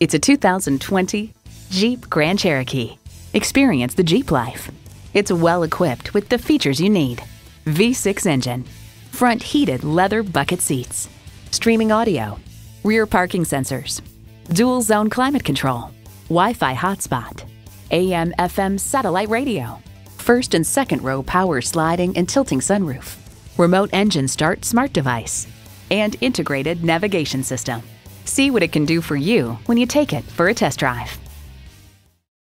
It's a 2020 Jeep Grand Cherokee. Experience the Jeep life. It's well equipped with the features you need V6 engine, front heated leather bucket seats, streaming audio, rear parking sensors, dual zone climate control, Wi Fi hotspot, AM FM satellite radio, first and second row power sliding and tilting sunroof, remote engine start smart device, and integrated navigation system. See what it can do for you when you take it for a test drive.